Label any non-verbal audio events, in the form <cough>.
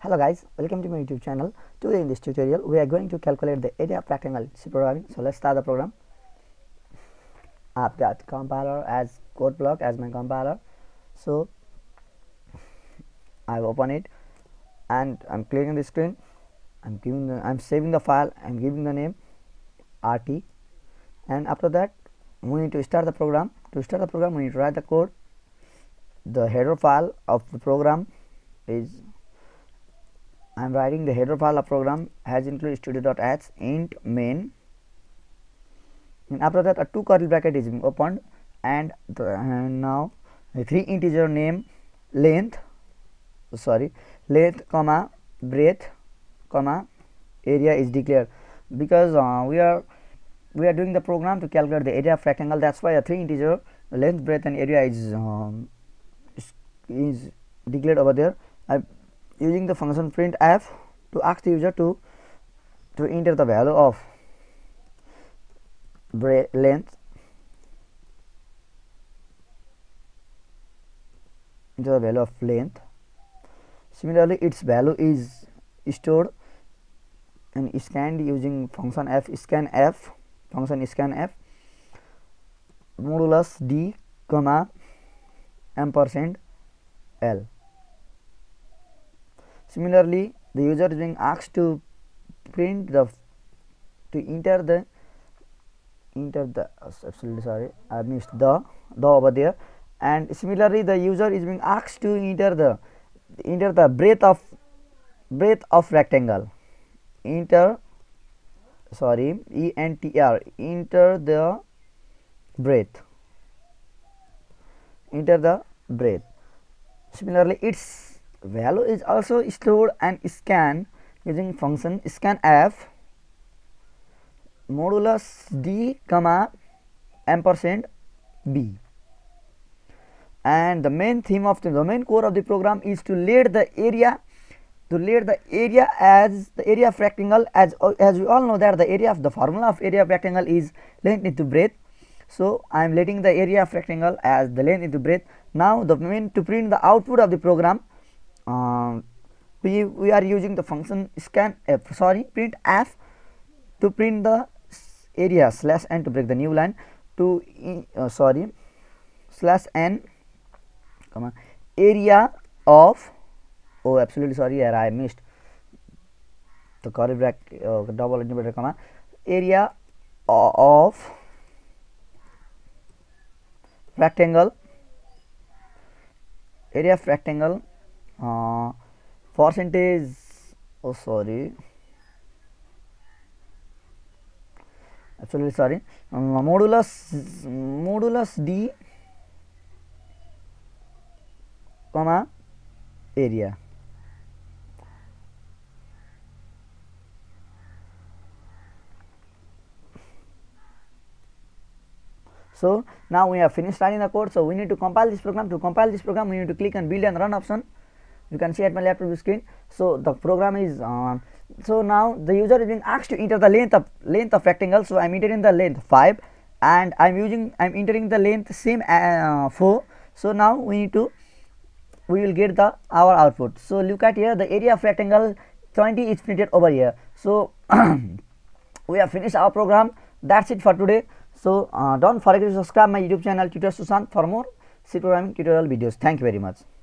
Hello guys, welcome to my YouTube channel. Today in this tutorial we are going to calculate the area of rectangle C programming. So let's start the program. I've got compiler as code block as my compiler. So I've opened it and I'm clearing the screen. I'm giving the I'm saving the file. I'm giving the name RT and after that we need to start the program. To start the program we need to write the code. The header file of the program is I am writing the header file of program has included studio.h int main. And after that a two curly bracket is being opened and, the, and now three integer name length sorry length comma breadth comma area is declared. Because uh, we are we are doing the program to calculate the area of rectangle that's why a three integer length breadth and area is um, is, is declared over there. I using the function printf to ask the user to to enter the value of length into the value of length. Similarly its value is stored and scanned using function f scan f function scan f modulus d comma ampersand l Similarly, the user is being asked to print the to enter the enter the absolutely sorry I missed the the over there. And similarly the user is being asked to enter the enter the breadth of breadth of rectangle. Enter sorry e n t r enter the breadth. Enter the breadth. Similarly its value is also stored and scanned using function scanf modulus d comma ampersand b. And the main theme of the, the main core of the program is to lead the area to lead the area as the area of rectangle as as we all know that the area of the formula of area of rectangle is length into breadth. So i am letting the area of rectangle as the length into breadth. Now the main to print the output of the program uh, we we are using the function scan f sorry print f to print the area slash n to break the new line to uh, sorry slash n comma area of oh absolutely sorry here i missed the curly bracket uh, double inverted comma area of rectangle area of rectangle uh, percentage oh sorry. Absolutely sorry. Um, modulus modulus d comma area. So now we have finished writing the code. So we need to compile this program. To compile this program we need to click on build and run option you can see at my laptop screen. So the program is uh, so now the user is being asked to enter the length of length of rectangle. So i'm entering the length 5 and i'm using i'm entering the length same uh, 4 so now we need to we will get the our output. So look at here the area of rectangle 20 is printed over here. So <coughs> we have finished our program. That's it for today. So uh, don't forget to subscribe my youtube channel tutor Sushant for more c programming tutorial videos. Thank you very much